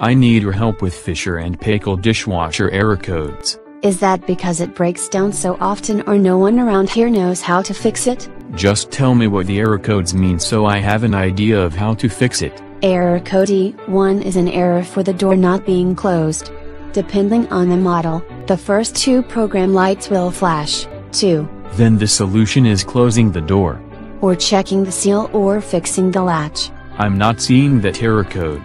I need your help with Fisher and Paykel dishwasher error codes. Is that because it breaks down so often or no one around here knows how to fix it? Just tell me what the error codes mean so I have an idea of how to fix it. Error code E1 is an error for the door not being closed. Depending on the model, the first two program lights will flash, 2, Then the solution is closing the door. or checking the seal or fixing the latch. I'm not seeing that error code.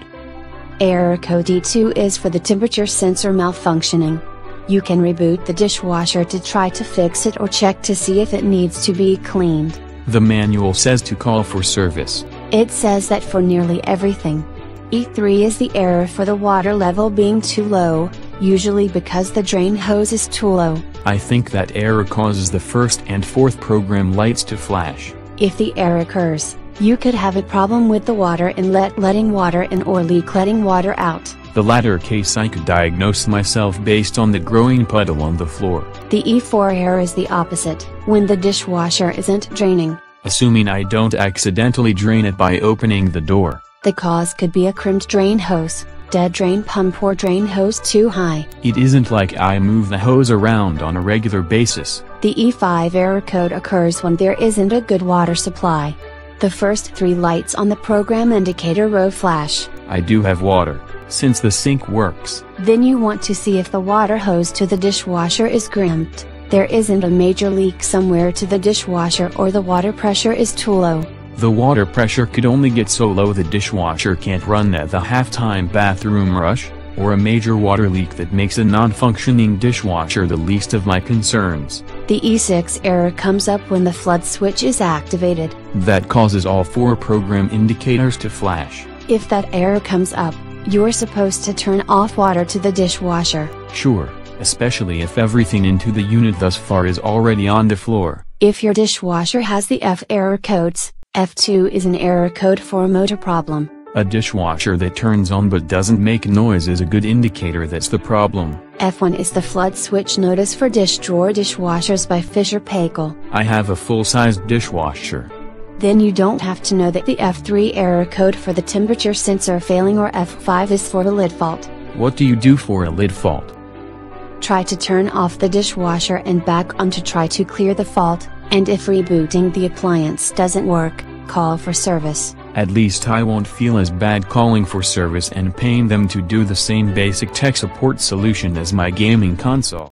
Error code E2 is for the temperature sensor malfunctioning. You can reboot the dishwasher to try to fix it or check to see if it needs to be cleaned. The manual says to call for service. It says that for nearly everything. E3 is the error for the water level being too low, usually because the drain hose is too low. I think that error causes the first and fourth program lights to flash. If the error occurs, you could have a problem with the water inlet letting water in or leak letting water out. The latter case I could diagnose myself based on the growing puddle on the floor. The E4 error is the opposite, when the dishwasher isn't draining. Assuming I don't accidentally drain it by opening the door. The cause could be a crimped drain hose, dead drain pump or drain hose too high. It isn't like I move the hose around on a regular basis. The E5 error code occurs when there isn't a good water supply. The first three lights on the program indicator row flash. I do have water, since the sink works. Then you want to see if the water hose to the dishwasher is crimped. There isn't a major leak somewhere to the dishwasher or the water pressure is too low. The water pressure could only get so low the dishwasher can't run at the halftime bathroom rush, or a major water leak that makes a non-functioning dishwasher the least of my concerns. The E6 error comes up when the flood switch is activated. That causes all four program indicators to flash. If that error comes up, you're supposed to turn off water to the dishwasher. Sure, especially if everything into the unit thus far is already on the floor. If your dishwasher has the F error codes, F2 is an error code for a motor problem. A dishwasher that turns on but doesn't make noise is a good indicator that's the problem. F1 is the flood switch notice for dish drawer dishwashers by Fisher Paykel. I have a full-sized dishwasher. Then you don't have to know that the F3 error code for the temperature sensor failing or F5 is for the lid fault. What do you do for a lid fault? Try to turn off the dishwasher and back on to try to clear the fault, and if rebooting the appliance doesn't work, call for service. At least I won't feel as bad calling for service and paying them to do the same basic tech support solution as my gaming console.